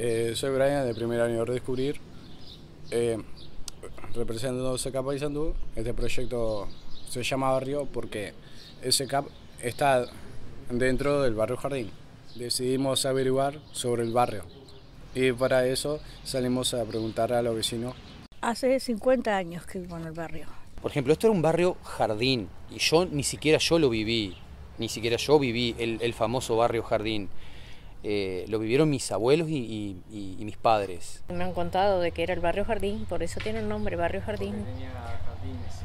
Eh, soy Brian, de primer año de Redescubrir. Eh, representando SECAP Paysandú, este proyecto se llama Barrio porque SECAP está dentro del barrio Jardín. Decidimos averiguar sobre el barrio y para eso salimos a preguntar a los vecinos. Hace 50 años que vivo en el barrio. Por ejemplo, esto era un barrio jardín y yo ni siquiera yo lo viví, ni siquiera yo viví el, el famoso barrio jardín. Eh, lo vivieron mis abuelos y, y- y mis padres. Me han contado de que era el barrio Jardín, por eso tiene el nombre, barrio Jardín.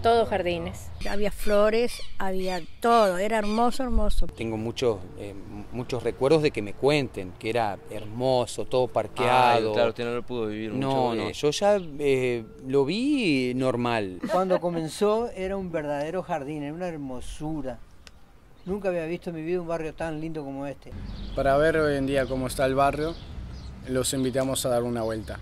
Todos jardines. Había flores, había todo, era hermoso, hermoso. Tengo muchos, eh, muchos recuerdos de que me cuenten que era hermoso, todo parqueado. Ah, claro, usted no lo pudo vivir mucho. no, bueno. no, yo ya eh, lo vi normal. Cuando comenzó era un verdadero jardín, era una hermosura. Nunca había visto en mi vida un barrio tan lindo como este. Para ver hoy en día cómo está el barrio, los invitamos a dar una vuelta.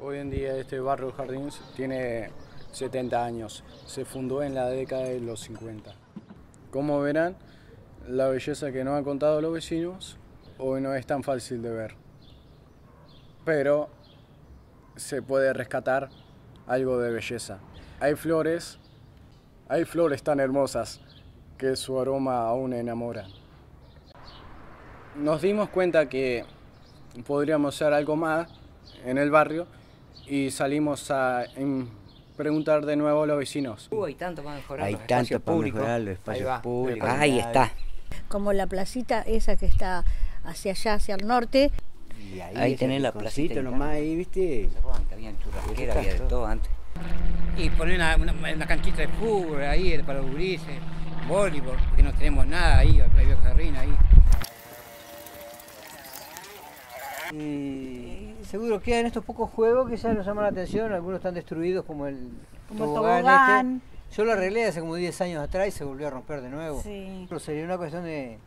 Hoy en día este barrio Jardines tiene 70 años. Se fundó en la década de los 50. Como verán, la belleza que nos han contado los vecinos hoy no es tan fácil de ver. Pero se puede rescatar algo de belleza. Hay flores, hay flores tan hermosas que su aroma aún enamora. Nos dimos cuenta que podríamos hacer algo más en el barrio y salimos a em, preguntar de nuevo a los vecinos. Uh, hay tanto para mejorar. Hay los tanto espacios para públicos. mejorar los Ahí espacios va. públicos. Ahí está. Como la placita esa que está hacia allá, hacia el norte. Y ahí, Ahí tenés la placita nomás ahí, ¿viste? Había churrasquera, Eso había de está todo antes. y poner una, una, una canchita de fútbol ahí para los gurises, voleibol, que no tenemos nada ahí, hay jardín ahí. Y seguro quedan estos pocos juegos que ya nos llaman la atención, algunos están destruidos como el Como el tobogán tobogán. este. Yo lo arreglé hace como 10 años atrás y se volvió a romper de nuevo. Sí. Pero sería una cuestión de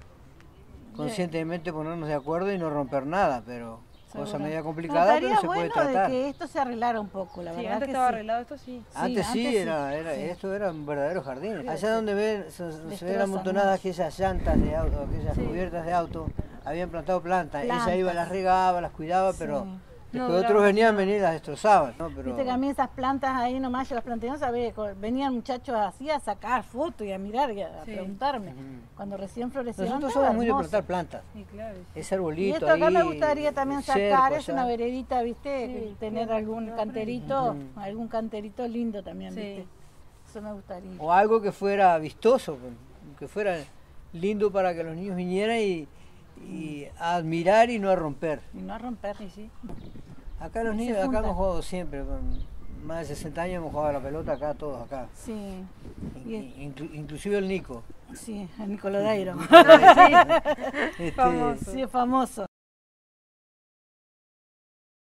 conscientemente ponernos de acuerdo y no romper nada, pero cosa media complicada, pero se puede tratar. esto se arreglara un poco, la Sí, antes estaba arreglado esto sí. Antes sí, antes sí, era, era, sí. esto era un verdadero jardín. Allá donde ven, se, se ven amontonadas mucho. aquellas llantas de auto, aquellas Sí. cubiertas de auto, habían plantado plantas. Ella iba, las regaba, las cuidaba, pero Sí. No después otros duraban venían, venían y las destrozaban. ¿no? Pero, Viste que a mí esas plantas ahí nomás yo las planté, no sabía, venían muchachos así a sacar fotos y a mirar y a, Sí. preguntarme. Cuando recién florecieron. Nosotros somos muy de plantar plantas. Sí, claro. Ese Y arbolito esto acá me gustaría también sacar, cerco es una veredita, ¿viste? Sí, Tener algún canterito, algún canterito lindo también, Sí. ¿viste? Eso me gustaría. O algo que fuera vistoso, que fuera lindo para que los niños vinieran y, y a admirar y no a romper. Y no a romper. sí. Acá los Y niños, acá hemos jugado siempre, con más de 60 años hemos jugado a la pelota acá, todos acá. Sí, Y In- inclu- inclusive el Nico. sí, el Nicolodeiro. Este, Famoso. sí, famoso.